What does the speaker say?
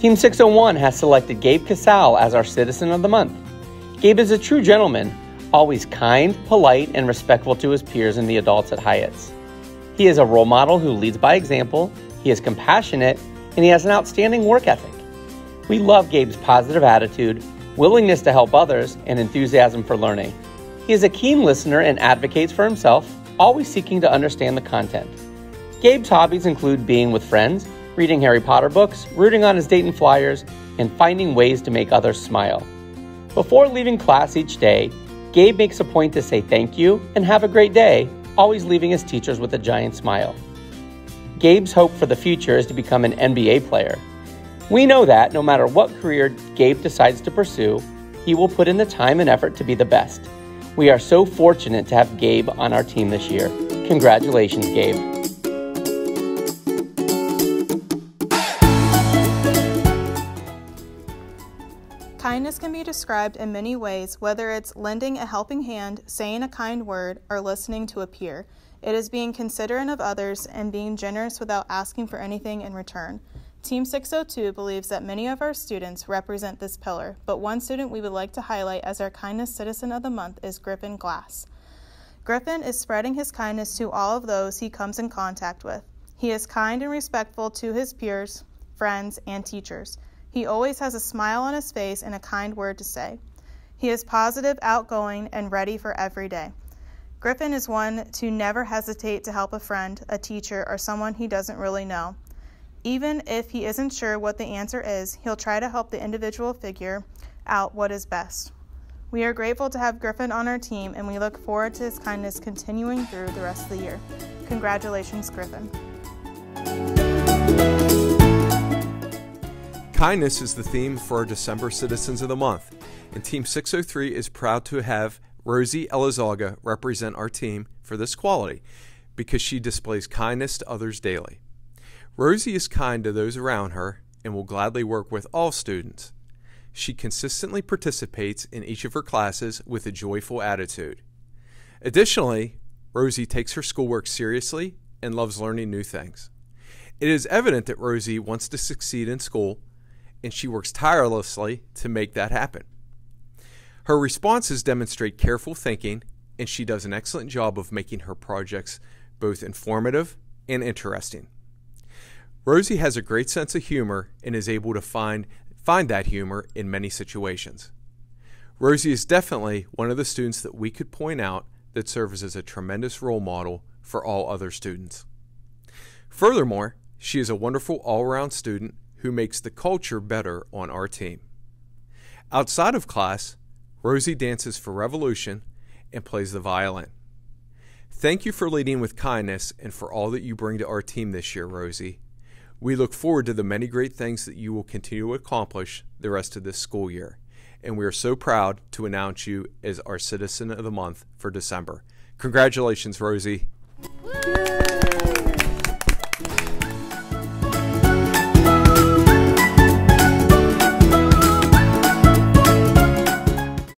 Team 601 has selected Gabe Casal as our Citizen of the Month. Gabe is a true gentleman, always kind, polite, and respectful to his peers and the adults at Hyatt's. He is a role model who leads by example, he is compassionate, and he has an outstanding work ethic. We love Gabe's positive attitude, willingness to help others, and enthusiasm for learning. He is a keen listener and advocates for himself, always seeking to understand the content. Gabe's hobbies include being with friends, reading Harry Potter books, rooting on his Dayton Flyers, and finding ways to make others smile. Before leaving class each day, Gabe makes a point to say thank you and have a great day, always leaving his teachers with a giant smile. Gabe's hope for the future is to become an NBA player. We know that no matter what career Gabe decides to pursue, he will put in the time and effort to be the best. We are so fortunate to have Gabe on our team this year. Congratulations, Gabe. Kindness can be described in many ways, whether it's lending a helping hand, saying a kind word, or listening to a peer. It is being considerate of others and being generous without asking for anything in return. Team 602 believes that many of our students represent this pillar, but one student we would like to highlight as our Kindness Citizen of the Month is Griffin Glass. Griffin is spreading his kindness to all of those he comes in contact with. He is kind and respectful to his peers, friends, and teachers. He always has a smile on his face and a kind word to say. He is positive, outgoing, and ready for every day. Griffin is one to never hesitate to help a friend, a teacher, or someone he doesn't really know. Even if he isn't sure what the answer is, he'll try to help the individual figure out what is best. We are grateful to have Griffin on our team and we look forward to his kindness continuing through the rest of the year. Congratulations, Griffin. Kindness is the theme for our December Citizens of the Month, and Team 603 is proud to have Rosie Elizaga represent our team for this quality because she displays kindness to others daily. Rosie is kind to those around her and will gladly work with all students. She consistently participates in each of her classes with a joyful attitude. Additionally, Rosie takes her schoolwork seriously and loves learning new things. It is evident that Rosie wants to succeed in school and she works tirelessly to make that happen. Her responses demonstrate careful thinking, and she does an excellent job of making her projects both informative and interesting. Rosie has a great sense of humor and is able to find, find that humor in many situations. Rosie is definitely one of the students that we could point out that serves as a tremendous role model for all other students. Furthermore, she is a wonderful all around student who makes the culture better on our team. Outside of class, Rosie dances for Revolution and plays the violin. Thank you for leading with kindness and for all that you bring to our team this year, Rosie. We look forward to the many great things that you will continue to accomplish the rest of this school year. And we are so proud to announce you as our Citizen of the Month for December. Congratulations, Rosie. Woo!